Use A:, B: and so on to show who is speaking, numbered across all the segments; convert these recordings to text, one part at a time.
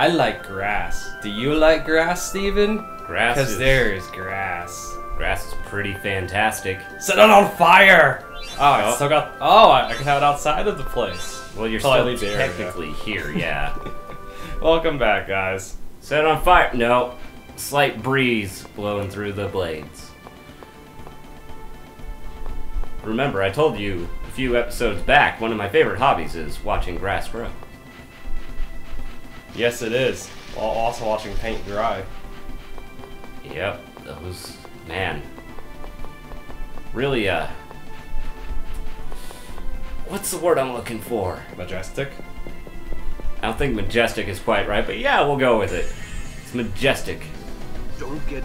A: I like grass. Do you like grass, Steven?
B: Grass
A: Because
B: is,
A: there is grass.
B: grass is pretty fantastic.
A: Set it on fire! Oh, I
B: Oh.
A: still got. Oh, I, I can have it outside of the place.
B: Well, you're
A: I
B: still
A: leave the area.
B: technically here, yeah.
A: Welcome back, guys.
B: Set it on fire. No. Slight breeze blowing through the blades. Remember, I told you a few episodes back, one of my favorite hobbies is watching grass grow.
A: Yes, it is. While also watching paint dry.
B: Yep, those man. Really, uh. What's the word I'm looking for?
A: Majestic.
B: I don't think majestic is quite right, but yeah, we'll go with it. It's majestic.
C: Don't get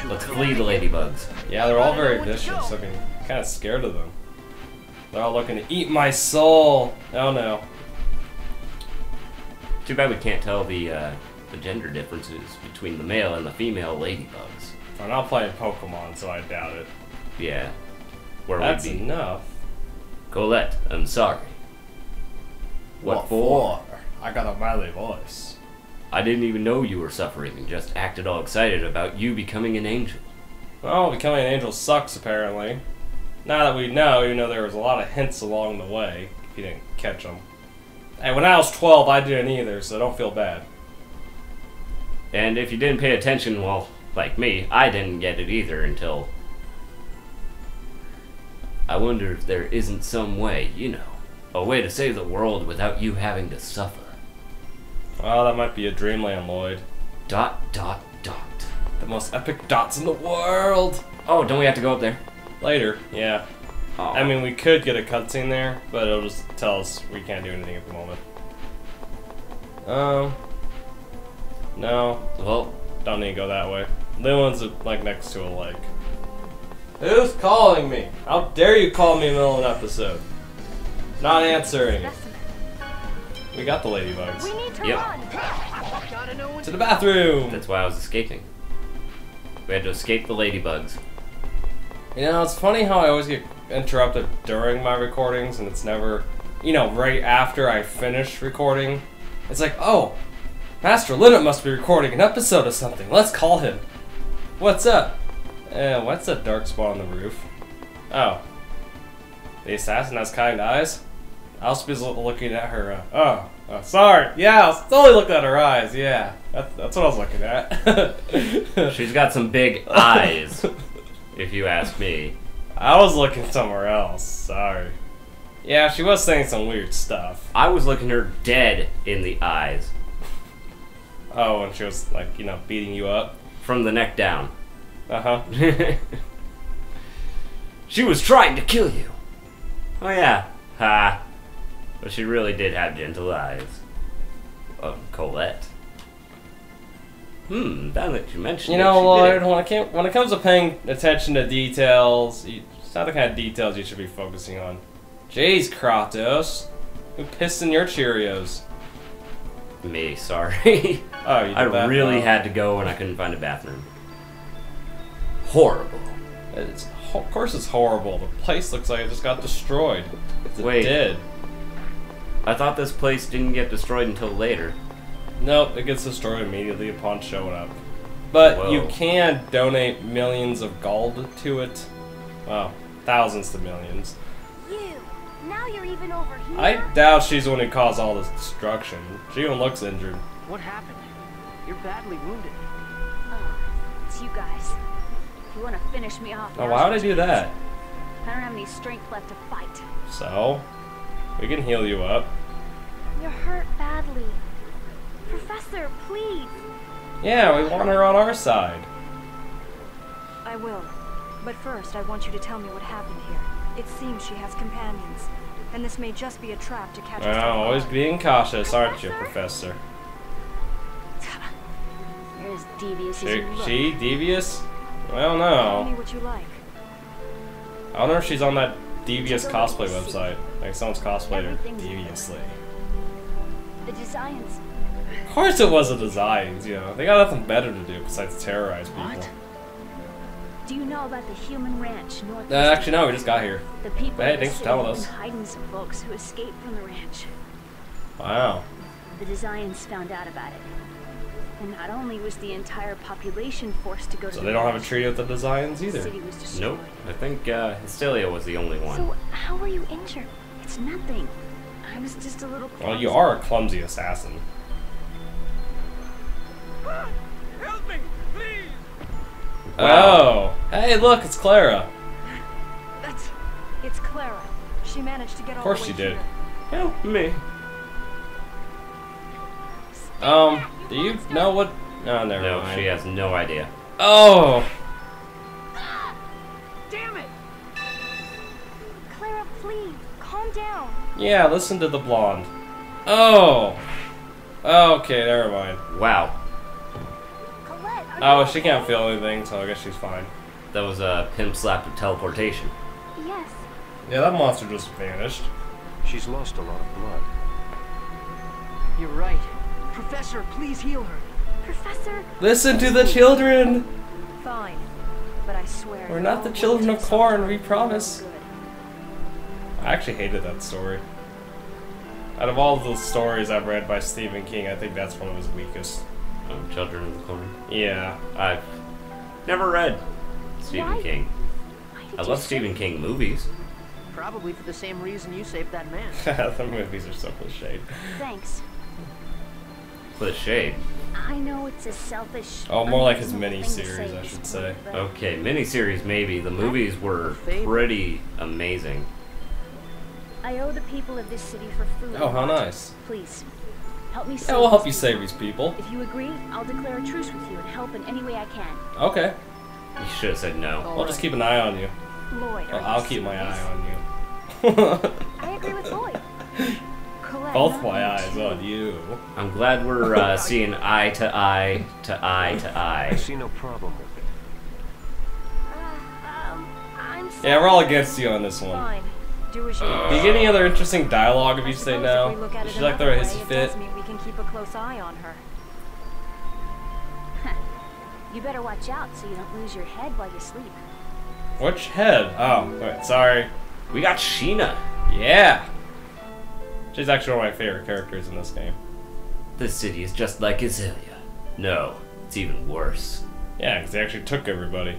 C: too
B: Let's flee the ladybugs.
A: Yeah, they're all very vicious. I mean, kind of scared of them. They're all looking to eat my soul. Oh no.
B: Too bad we can't tell the uh, the gender differences between the male and the female ladybugs.
A: And I'm not playing Pokemon, so I doubt it.
B: Yeah. Where
A: That's
B: would be
A: enough.
B: Colette? I'm sorry. What, for?
A: I got a manly voice.
B: I didn't even know you were suffering and just acted all excited about you becoming an angel.
A: Well, becoming an angel sucks, apparently. Now that we know, even though there was a lot of hints along the way, if you didn't catch them. Hey, when I was 12, I didn't either, so don't feel bad.
B: And if you didn't pay attention, well, like me, I didn't get it either until. I wonder if there isn't some way, you know, a way to save the world without you having to suffer.
A: Well, that might be a dreamland, Lloyd.
B: Dot, dot, dot.
A: The most epic dots in the world!
B: Oh, don't we have to go up there?
A: Later, yeah.
B: Oh.
A: I mean, we could get a cutscene there, but it'll just tell us we can't do anything at the moment. Um. No,
B: well,
A: don't need to go that way. The one's like next to a lake. Who's calling me? How dare you call me in the middle of an episode? Not answering. We got the ladybugs.
D: We need to
B: Yep.
D: run.
C: Gotta know when
A: To the bathroom!
B: that's why I was escaping. We had to escape the ladybugs.
A: You know, it's funny how I always get interrupted during my recordings, and it's never, you know, right after I finish recording. It's like, oh, Master Linit must be recording an episode of something. Let's call him. What's up? Eh, what's that dark spot on the roof? Oh. The assassin has kind eyes? I was busy looking at her. Uh, oh, oh, sorry. Yeah, I was totally looking at her eyes. Yeah, that's, that's what I was looking at.
B: She's got some big eyes, if you ask me.
A: I was looking somewhere else. Sorry. Yeah, she was saying some weird stuff.
B: I was looking her dead in the eyes,
A: Oh, and she was like, you know, beating you up.
B: from the neck down.
A: Uh huh.
B: she was trying to kill you. Oh yeah, ha. But she really did have gentle eyes. Um, Colette. Hmm, now that you mention
A: You know,
B: did
A: when it came, when it comes to paying attention to details, you, it's not the kind of details you should be focusing on. Jeez, Kratos, who pissed in your Cheerios?
B: Me, sorry.
A: Oh, you
B: I
A: that?
B: really
A: Oh.
B: had to go and I couldn't find a bathroom. Horrible.
A: It's, of course, it's horrible. The place looks like it just got destroyed. It
B: Wait.
A: did.
B: I thought this place didn't get destroyed until later.
A: Nope, it gets destroyed immediately upon showing up. But you can donate millions of gold to it. Well, thousands to millions.
D: You. Now you're even over here.
A: I doubt she's the one who caused all this destruction. She even looks injured.
C: What happened? You're badly wounded.
D: Oh, it's you guys. If you want to finish me off.
A: Now,
D: now's
A: why would I do that?
D: I don't have any strength left to fight.
A: So, we can heal you up.
D: You're hurt badly. Professor, please.
A: Yeah, we want her on our side.
E: I will. But first, I want you to tell me what happened here. It seems she has companions, and this may just be a trap to catch us.
A: Well, always being cautious, aren't you, Professor?
D: You're as devious as
A: She,
D: you look.
A: she devious? Well, no.
E: Tell me what you like.
A: I don't know if she's on that devious cosplay website. Like someone's cosplayed her deviously.
D: The Desians.
A: Of course it was the Desians, you know. They got nothing better to do besides terrorize people.
C: What?
D: Do you know about the human ranch north?
A: Uh, actually, no, we just got here.
D: The people
A: Hey,
D: in the
A: thanks for telling us.
D: hiding some folks who escaped from the ranch.
A: Wow.
D: the Desians found out about it. And not only was the entire population forced to go to
A: So
D: the
A: they don't have a treaty with the
D: Desians
A: either.
D: city was destroyed.
B: Nope. I think uh, Iselia was the only one.
D: So how were you injured? It's nothing. I was just a little.
A: Well, you are a clumsy assassin.
C: Help me, please!
A: Oh, hey, look, it's Clara.
E: That's. It's Clara. She managed to get all
A: course
E: the way
A: she did.
E: here.
B: Help me.
A: Um, do you know what? No, never
B: No,
A: mind.
B: she has no idea.
A: Oh,
C: Damn it!
E: Clara, please, calm down.
A: yeah. Listen to the blonde. Oh. Okay, never mind.
B: Wow,
E: Colette. are
A: Oh, she can't feel anything, so I guess she's fine.
B: that was a pimp slap of teleportation.
D: Yes.
A: Yeah, that monster just vanished.
C: She's lost a lot of blood. You're right. Professor, please heal her.
E: Professor.
A: Listen to the children.
E: Fine. But I swear.
A: We're not the children of corn, we promise.
E: your own good.
A: I actually hated that story. Out of all the stories I've read by Stephen King, I think that's one of his weakest.
B: Um, Children of the Corn.
A: Yeah.
B: I've never read Stephen
D: Why?
B: King.
D: Why
B: I
D: you
B: love
D: say-
B: Stephen King movies.
C: Probably for the same reason you saved that man.
A: the movies are so cliched.
D: Thanks.
B: With a shade.
D: I know it's a selfish.
A: Oh, more like his
D: unreasonable thing to
A: mini-series, I should say.
D: point, but
B: Okay, miniseries maybe. The movies were pretty amazing.
D: I owe the people of this city for food.
A: Oh, how nice.
D: Please, help me.
A: Yeah,
D: save
A: we'll help
D: these
A: you save these people.
D: If you agree, I'll declare a truce with you and help in any way I can.
A: Okay.
B: You should have said no.
A: I'll just keep an eye on you.
E: Lloyd, are
A: I'll, I'll keep my eye on you.
D: I agree with Lloyd.
E: Colette,
A: Both my eyes
E: too.
A: on you.
B: I'm glad we're uh, seeing eye to eye to eye to eye.
C: I
B: eye.
C: see no problem with it.
E: Uh, um, I'm.
A: Yeah, we're all against you on this one.
E: Fine. Do as you uh,
A: Do you get any other interesting dialogue if
E: I
A: you say
E: suppose
A: no?
E: If we look at
A: Is
E: it
A: she like
E: another
A: the
E: way,
A: hissy fit?
E: does mean we can keep a close eye on her.
D: You better watch out so you don't lose your head while you sleep.
A: Which head? Oh, wait, sorry.
B: We got Sheena.
A: Yeah. She's actually one of my favorite characters in this game.
B: This city is just like Iselia. No, it's even worse.
A: Yeah, because they actually took everybody.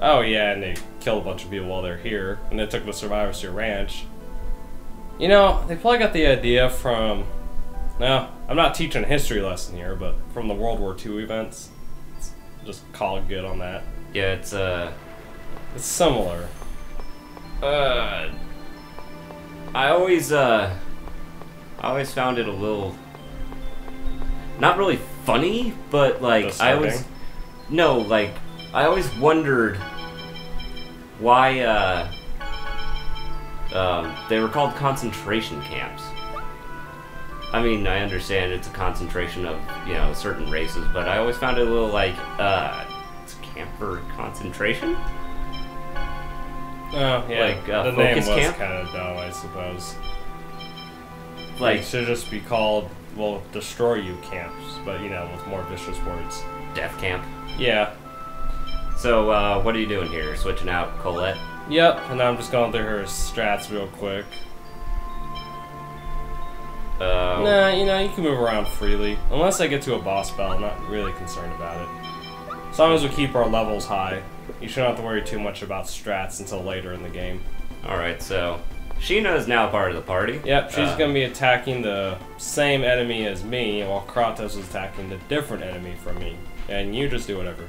A: Oh yeah, and they killed a bunch of people while they're here, and they took the survivors to your ranch. You know, they probably got the idea from. No, I'm not teaching a history lesson here, but from the World War II events. Just call it good on that.
B: Yeah, it's uh,
A: It's similar.
B: uh, I always uh, I always found it a little, not really funny, but like I
A: was
B: no, like I always wondered why uh, um, they were called concentration camps. I mean, I understand it's a concentration of you know certain races, but I always found it a little like uh, it's camp for concentration.
A: Oh yeah,
B: Like, uh,
A: the name was
B: camp?
A: kind of dumb, I suppose.
B: Like
A: It should just be called, well, destroy you camps, but you know, with more vicious words.
B: death camp.
A: Yeah.
B: So, uh, what are you doing here? Switching out Colette?
A: Yep, and now I'm just going through her strats real quick.
B: Uh,
A: Nah, you know, you can move around freely. Unless I get to a boss battle, I'm not really concerned about it. As long as we keep our levels high, you shouldn't have to worry too much about strats until later in the game.
B: Alright, so Sheena is now part of the party.
A: Yep, she's
B: Uh,
A: gonna be attacking the same enemy as me, while Kratos is attacking the different enemy from me. And you just do whatever.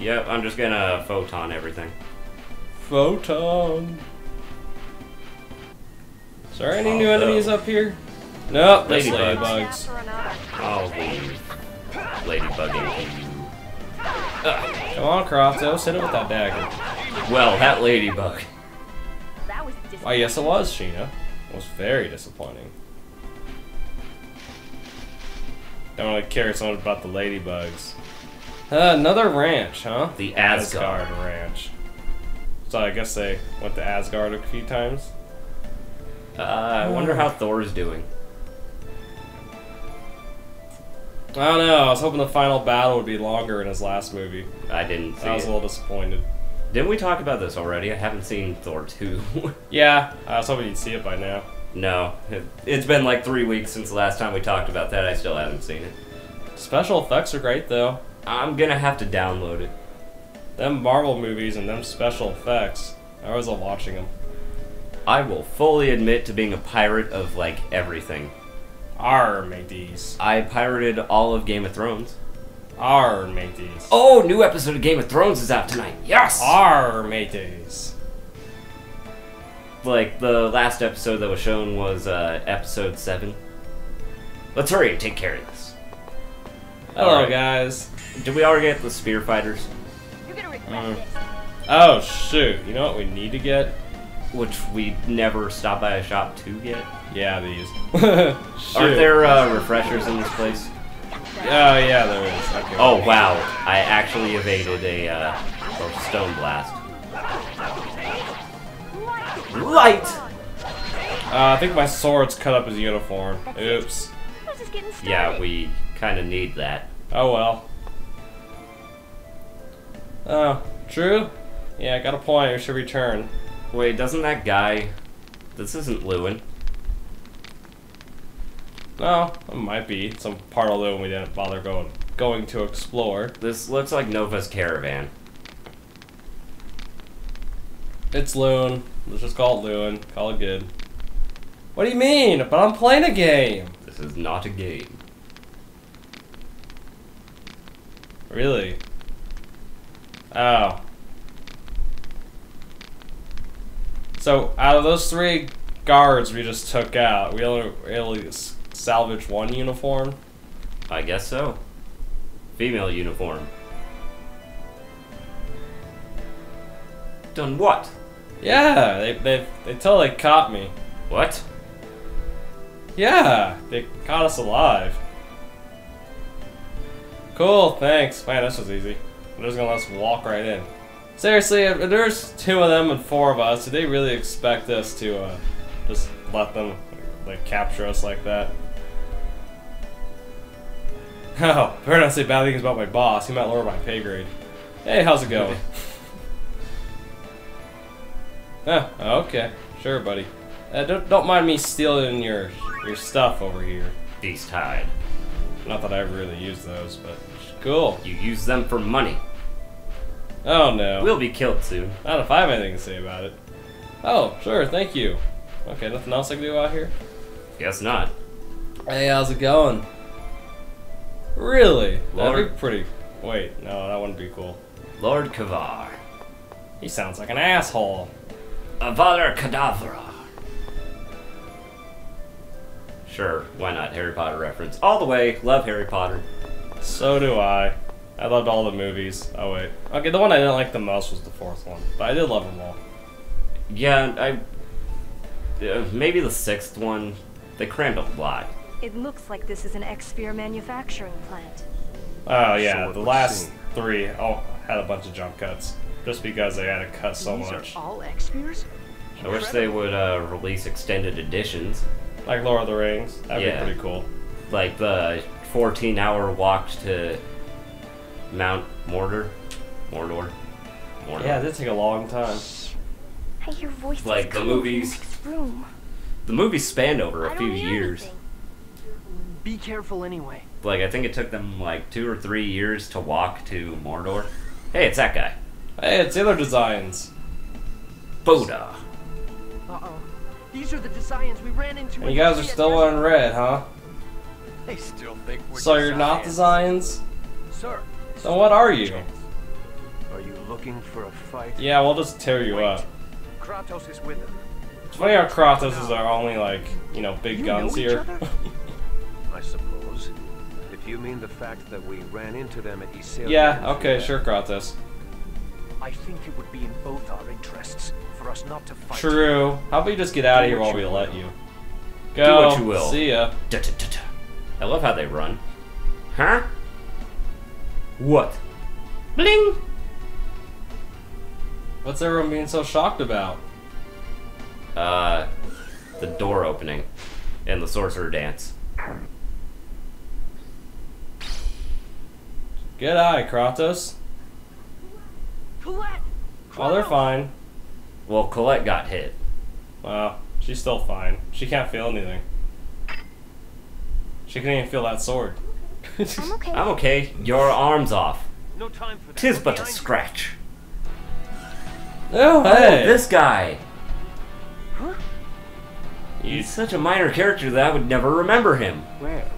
B: Yep, I'm just gonna photon everything.
A: Photon. Is there any oh, new
B: Oh, no.
A: enemies up here? Nope, that's
B: Ladybugs.
E: One
A: ladybugs.
E: after another.
B: I'll leave. Ladybugging you.
A: Come on, Kratos, hit it with that dagger.
B: Well, that ladybug.
A: Why, yes, it was, Sheena. It was very disappointing. Don't really care so much about the ladybugs. Uh, another ranch, huh?
B: The Asgard.
A: Ranch. So I guess they went to Asgard a few times.
B: Uh, I wonder how Thor's doing.
A: I don't know. I was hoping the final battle would be longer in his last movie.
B: I didn't see
A: I was a little disappointed.
B: Didn't we talk about this already? I haven't seen Thor 2.
A: Yeah, I was hoping you'd see it by now.
B: No, it, it's been like three weeks since the last time we talked about that. I still haven't seen it.
A: Special effects are great though.
B: I'm gonna have to download it.
A: Them Marvel movies and them special effects. I always love watching them.
B: I will fully admit to being a pirate of like everything.
A: Arr, mateys.
B: I pirated all of Game of Thrones.
A: Arr, mateys.
B: Oh, new episode of Game of Thrones is out tonight. Yes.
A: Arr, mateys.
B: Like the last episode that was shown was uh, episode seven. Let's hurry and take care of this.
A: Hello,
B: Alright.
A: guys.
B: Did we already get the spear fighters?
D: You're gonna regret
A: Mm.
D: this.
A: Oh, shoot. You know what we need to get?
B: Which we never stop by a shop to get.
A: Yeah, these.
B: Aren't there uh, refreshers in this place?
A: Oh, yeah, there is. Okay.
B: Oh wow! I actually evaded a uh, stone blast. Light.
A: Uh, I think my sword's cut up his uniform.
D: That's.
A: Oops.
D: Just getting.
B: Yeah, we kind of need that.
A: Oh well. Oh, true? Yeah, I got a point. We should return.
B: Wait, doesn't that guy? This isn't Luin.
A: No, it might be some part of Luin we didn't bother going going to explore.
B: This looks like Nova's caravan.
A: It's Loon. Let's just call it Luin. Call it good. What do you mean? But I'm playing a game.
B: This is not a game.
A: Really? Oh. So out of those three guards we just took out, we only we only salvaged one uniform.
B: I guess so. Female uniform. Done what?
A: Yeah, they they they totally caught me.
B: What?
A: Yeah, they caught us alive. Cool, thanks. Man, this was easy. They're just gonna let us walk right in. Seriously, if there's two of them and four of us, do they really expect us to uh, just let them like capture us like that? Oh, better not say bad things about my boss. He might lower my pay grade. Hey, how's it going? oh, okay, sure, buddy. Uh, don't, don't mind me stealing your your stuff over here.
B: Beast hide.
A: Not that I really use those, but cool.
B: You use them for money.
A: Oh no.
B: We'll be killed soon.
A: Not if I have anything to say about it. Oh, sure, thank you. Okay, nothing else I can do out here?
B: Guess not.
A: Hey, how's it going? Really? That'd be pretty. Wait, no, that wouldn't be cool.
B: Lord Kvar.
A: He sounds like an asshole.
B: Avada Kedavra. Sure, why not? Harry Potter reference. All the way. Love Harry Potter.
A: So do I. I loved all the movies. Oh wait. Okay, the one I didn't like the most was the fourth one, but I did love them all.
B: Yeah, I. Uh, maybe the sixth one. They crammed a lot.
E: It looks like this is an Exsphere manufacturing plant.
A: Oh yeah,
C: So
A: the
C: would
A: last three all had a bunch of jump cuts just because they had to cut so
C: These
A: much.
C: are all Exspheres?
B: I wish they would uh, release extended editions,
A: Like Lord of the Rings. That'd
B: Yeah.
A: be pretty cool.
B: like the 14-hour walk to Mount Mordor, Mordor, Mordor.
A: Yeah, it did take a long time.
D: Hey, your voice
B: Like the movies.
D: next room.
B: The movie spanned over a few years.
D: anything.
C: Be careful anyway.
B: Like I think it took them like two or three years to walk to Mordor. Hey, it's that guy,
A: Hey, it's the other Desians.
B: Botta.
C: Uh-oh. These are the Desians we ran into.
A: And you guys are still
C: desert.
A: in red, huh?
C: They still think we're
A: So you're not
C: Desians.
A: Desians?
C: Sir.
A: So what are you?
C: Are you looking for a fight?
A: Yeah, we'll just tear you
C: Wait.
A: up.
C: Kratos is with them.
A: It's funny how Kratos is our only, like, you know, big
C: You
A: guns
C: know
A: here.
C: I suppose. If you mean the fact that we ran into them at Iselia.
A: yeah, okay, sure, Kratos.
C: I think it would be in both our interests for us not to fight.
A: True. How about you just get out of here while we
C: you
A: let you? Go.
B: what you will.
A: See ya.
B: Da-da-da-da. I love how they run. Huh? What? Bling!
A: What's everyone being so shocked about?
B: Uh, the door opening and the sorcerer dance.
A: Good eye, Kratos.
C: Colette!
A: Oh, they're fine.
B: Well, Colette got hit.
A: Well, She's still fine. She can't feel anything. She can't even feel that sword.
D: I'm okay.
B: I'm okay. Your arm's off.
C: No time for that.
B: Tis but a scratch.
A: oh,
B: Oh,
A: hey!
B: this guy.
C: Huh?
B: He's such a minor character that I would never remember him.
C: Well,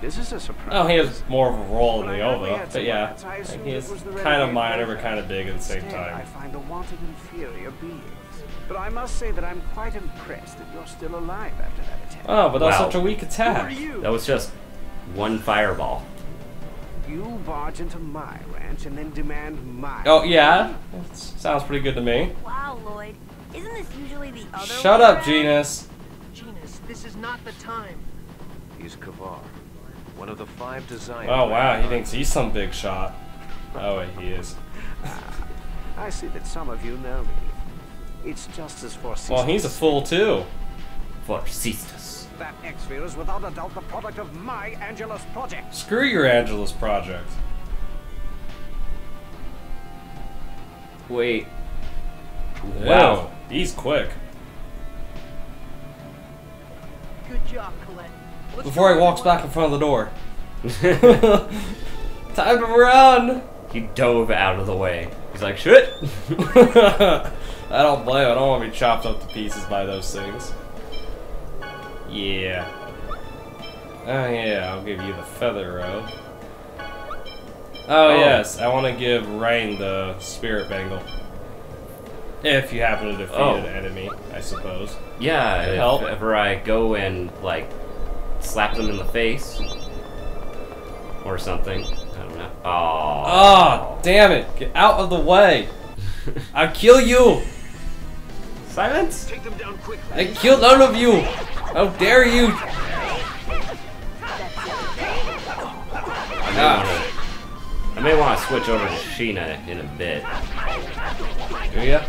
C: this is a surprise.
A: Oh, he has more of a role in the
C: I
A: OVA, but yeah,
C: rats, I
A: he
C: it
A: is kind of minor but kind of big at the same
C: Instead, I
A: time.
C: find a wanted inferior beings. But I must say that I'm quite impressed that you're still alive after that attack.
A: Oh, but that's
B: Wow.
A: such a weak
C: Who are
A: attack.
C: you?
B: That was just one fireball.
C: You barge into my ranch and then demand my.
A: Oh yeah, That sounds pretty good to me.
F: Wow, Lloyd. Isn't this usually the other
A: Shut
F: way
A: up,
F: around?
A: Genis.
G: Genis, this is not the time.
H: He's Kvar, one of the five Desian.
A: Oh wow, he thinks he's some big shot. Oh wait, he is.
C: Ah, I see that some of you know me. It's just as for
A: Well, he's a fool too.
B: Forcystus.
C: That Exsphere is without a doubt the product of my Angelus project.
A: Screw your Angelus project.
B: Wait.
A: Wow, he's quick.
G: Good job, Colette. Let's
A: Before he walks back in front of the door. Time to run!
B: he dove out of the way. He's like, shit!
A: I don't blame him. I don't want to be chopped up to pieces by those things. Yeah. Oh yeah, I'll give you the feather robe. Oh,
B: Oh.
A: yes, I want to give Raine the spirit bangle. If you happen to defeat
B: Oh.
A: an enemy, I suppose.
B: Yeah, if
A: Help.
B: ever I go and, like, slap them in the face. Or something. I don't know. Oh.
A: Ah, damn it! Get out of the way! I'll kill you!
B: Silence?
C: Take them down quickly.
A: I killed none of you! How dare you! Ah,
B: I may want to switch over to Sheena in a bit.
A: do ya?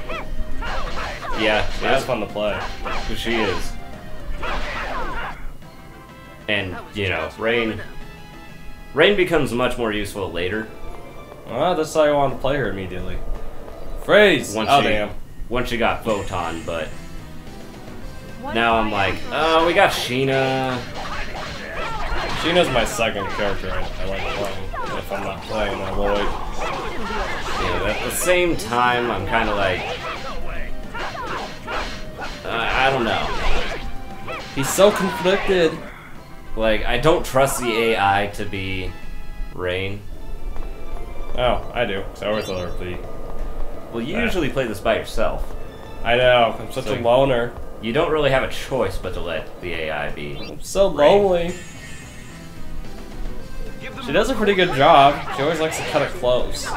B: Yeah,
A: she
B: that's
A: fun to play.
B: who she is. And, you know, Raine. Raine becomes much more useful later.
A: Well, that's why I wanted to play her immediately. Phrase!
B: Once
A: oh,
B: she,
A: damn.
B: Once she got Photon, but now I'm like, oh, we got Sheena.
A: Sheena's my second character I, I like playing, if I'm not playing uh, Lloyd.
B: Yeah, at the same time, I'm kind of like, uh, I don't know.
A: He's so conflicted.
B: Like, I don't trust the AI to be Raine.
A: Oh, I do. So I always thought her be.
B: Well, you usually play this by yourself.
A: I know, I'm such
B: So-
A: a loner.
B: You don't really have a choice but to let the AI be.
A: I'm so lonely. She does a pretty good job. She always likes to cut it close.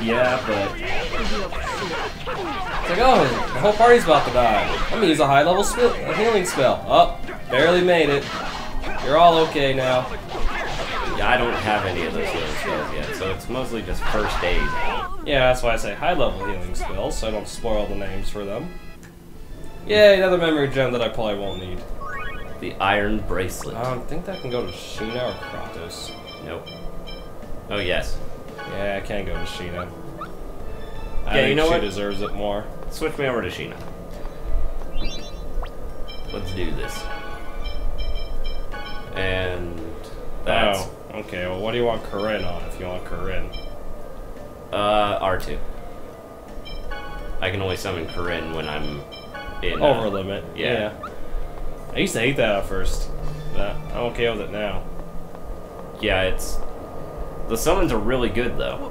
B: Yeah, but
A: It's like, oh, the whole party's about to die. I'm gonna use a high level spell, a healing spell. Oh, barely made it. You're all okay now.
B: yeah, I don't have any of those healing spells yet, so it's mostly just first aid.
A: Yeah, that's why I say high level healing spells, so I don't spoil the names for them. Yay, another memory gem that I probably won't need.
B: The Iron Bracelet.
A: Um, I think that can go to Sheena or Kratos.
B: Nope. Oh yes.
A: Yeah, I can go to Sheena. I
B: Yeah, you know
A: she
B: what?
A: deserves it more.
B: Switch me over to Sheena. Let's do this. And that's
A: Oh, okay. Well, what do you want Corrine on if you want Corrine?
B: uh R2. I can only summon Corrine when I'm in uh,
A: Over limit.
B: yeah.
A: I used to hate that at first, but I'm okay with it now.
B: Yeah, it's the summons are really good though.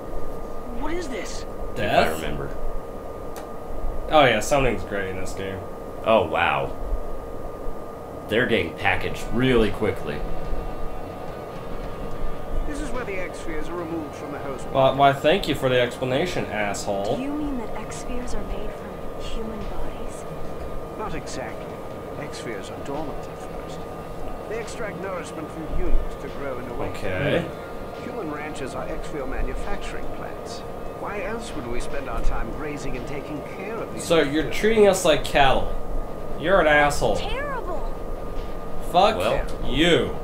G: What is this?
B: If I
A: Death?
B: remember.
A: Oh yeah, summoning's great in this game.
B: Oh wow. They're getting packaged really quickly.
C: This is where the Exspheres are removed from the host.
A: Well, why? Thank you for the explanation, asshole.
E: Do you mean that Exspheres are made from human bodies?
C: Not exactly. Exspheres are dormant at first. They extract nourishment from humans to grow into weight.
A: Okay.
C: Human ranches are Exsphere manufacturing plants. Why else would we spend our time grazing and taking care of these?
A: So you're treating us like cattle. You're an asshole.
F: Terrible.
A: Fuck
B: Well.
A: you.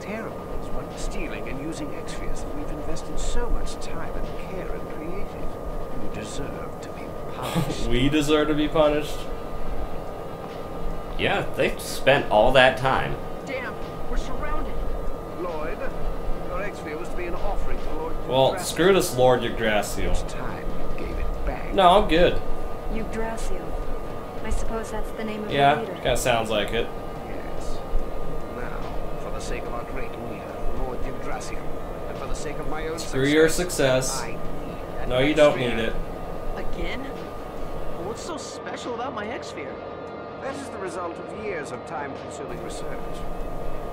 C: Terrible is what stealing and using Exspheres that we've invested so much time and care in creating. You deserve to be punished.
A: We deserve to be punished.
B: Yeah, they spent all that time.
G: Damn, we're surrounded.
C: Lloyd, your Exsphere was to be an offering to Lord
A: Well,
C: Yggdrasil.
A: screw this Lord Yggdrasil.
C: It's time you gave it back.
A: No, I'm good.
E: Yggdrasil. I suppose that's the name of
A: Yeah,
E: the leader.
A: kind of sounds like it.
C: Yes. Now, for the sake of our great leader, Lord Yggdrasil, and for the sake of my own
A: Screw your success.
C: I need
A: No, you don't need it.
G: Again? What's so special about my Exsphere?
C: That is the result of years of time-consuming research.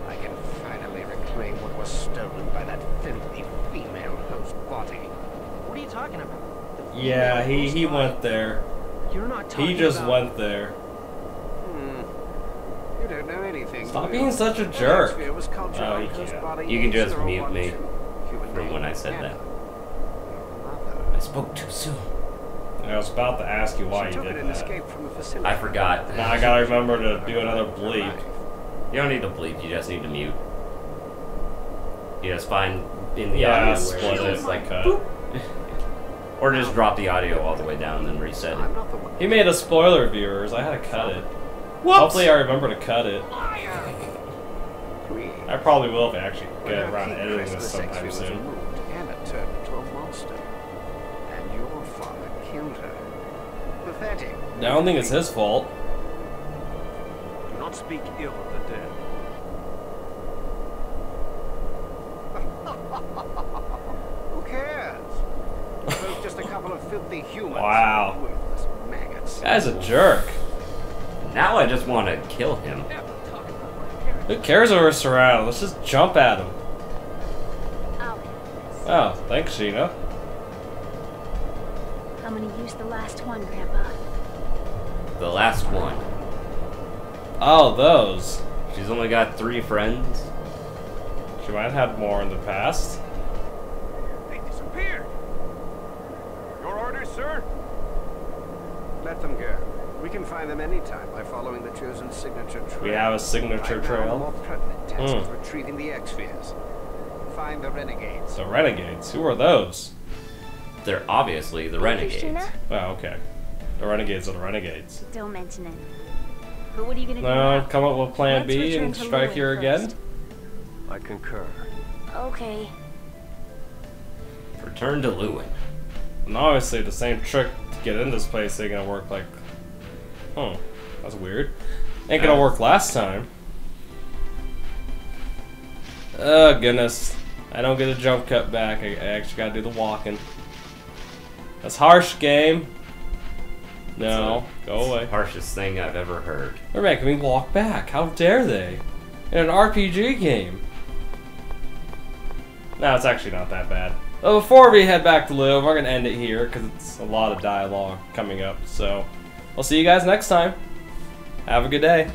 C: I can finally reclaim what was stolen by that filthy female host body.
G: What are you talking about?
A: Yeah, he he went there.
G: You're not talking
A: He just
G: about...
A: went there.
C: Hmm. You don't know anything.
A: Stop
C: do
A: being such a jerk.
C: Exsphere was
A: Oh, you can't.
C: body
B: You can just mute me from when I said that. I spoke too soon.
A: I was about to ask you why
C: she
A: you
C: took
A: did
C: and
A: that.
C: escaped from the facility.
B: I forgot.
A: Now I gotta remember to do another bleep.
B: You don't need to bleep, you just need to mute. You just find in the
A: Yeah,
B: audio
A: split
B: where
A: it,
B: it's like
A: cut.
B: boop. or just drop the audio all the way down and reset it.
C: not the one.
A: He made a spoiler, viewers. I had to cut it. Hopefully, I remember to cut it. I probably will if I actually
C: When
A: get
C: her
A: around to
C: king
A: editing this
C: Christmas
A: sometime
C: was
A: soon.
C: removed, Anna turned into a monster. And your father killed her. Pathetic.
A: I don't think it's his fault.
H: Do not speak ill of the dead.
C: Who cares? We're both just a couple of filthy humans.
A: Wow.
C: Worthless maggots.
A: Guy's a jerk.
B: Now I just want to kill him.
A: Who cares if we're surrounded? Let's just jump at him. Oh, thanks, Sheena.
D: I'm gonna use the last one, Grandpa.
B: The last one.
A: Oh, those.
B: She's only got three friends.
A: She might have had more in the past.
H: They disappeared. Your orders, sir?
C: Let them go. We can find them anytime by following the chosen signature trail.
A: We have a signature
C: Right now,
A: trail.
C: More pertinent task is retrieving the Exspheres. Find the renegades.
A: The Renegades. Who are those?
B: They're obviously the renegades.
A: Oh, okay. The Renegades are the Renegades.
D: Don't mention it. But what are you gonna do
A: No, come up with Plan
D: Let's
A: B and strike
D: Luin
A: here again.
H: I concur.
D: Okay.
B: Return to Luin.
A: And obviously, the same trick to get in this place ain't gonna work like. Huh. That's weird. Ain't gonna work last time. Oh, goodness. I don't get a jump cut back. I, I actually gotta do the walking. That's harsh, game. No, go away.
B: Harshest thing I've ever heard.
A: They're making me walk back. How dare they? In an RPG game. No, it's actually not that bad. Well, before we head back to live, we're gonna end it here because it's a lot of dialogue coming up. So, I'll see you guys next time. Have a good day.